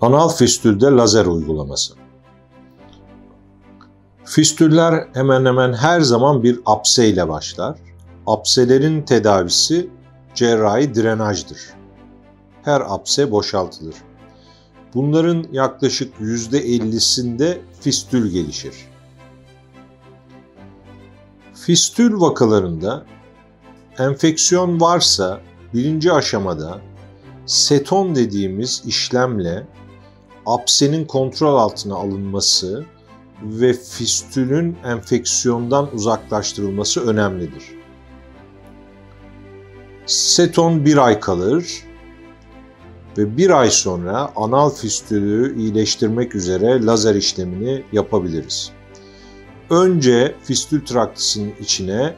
Anal fistülde lazer uygulaması. Fistüller hemen hemen her zaman bir apse ile başlar. Apselerin tedavisi cerrahi drenajdır. Her apse boşaltılır. Bunların yaklaşık %50'sinde fistül gelişir. Fistül vakalarında enfeksiyon varsa birinci aşamada seton dediğimiz işlemle apsenin kontrol altına alınması ve fistülün enfeksiyondan uzaklaştırılması önemlidir. Seton bir ay kalır ve bir ay sonra anal fistülü iyileştirmek üzere lazer işlemini yapabiliriz. Önce fistül traktısının içine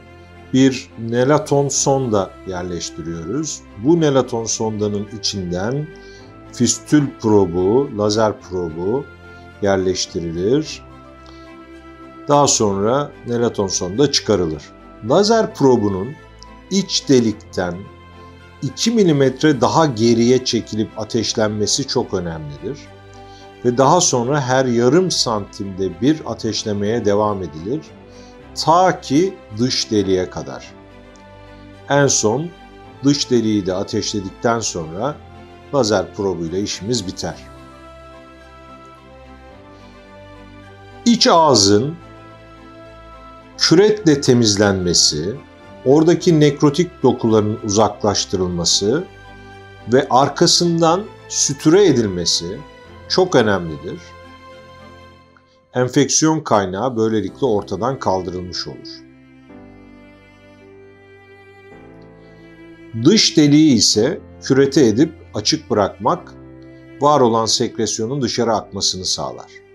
bir nelaton sonda yerleştiriyoruz. Bu nelaton sondanın içinden fistül probu, lazer probu yerleştirilir. Daha sonra nelaton sonda çıkarılır. Lazer probunun iç delikten 2 mm daha geriye çekilip ateşlenmesi çok önemlidir. Ve daha sonra her yarım santimde bir ateşlemeye devam edilir. Ta ki dış deliğe kadar. En son dış deliği de ateşledikten sonra lazer probuyla işimiz biter. İç ağzın küretle temizlenmesi, oradaki nekrotik dokuların uzaklaştırılması ve arkasından sütüre edilmesi çok önemlidir. Enfeksiyon kaynağı böylelikle ortadan kaldırılmış olur. Dış deliği ise kürete edip açık bırakmak var olan sekresyonun dışarı akmasını sağlar.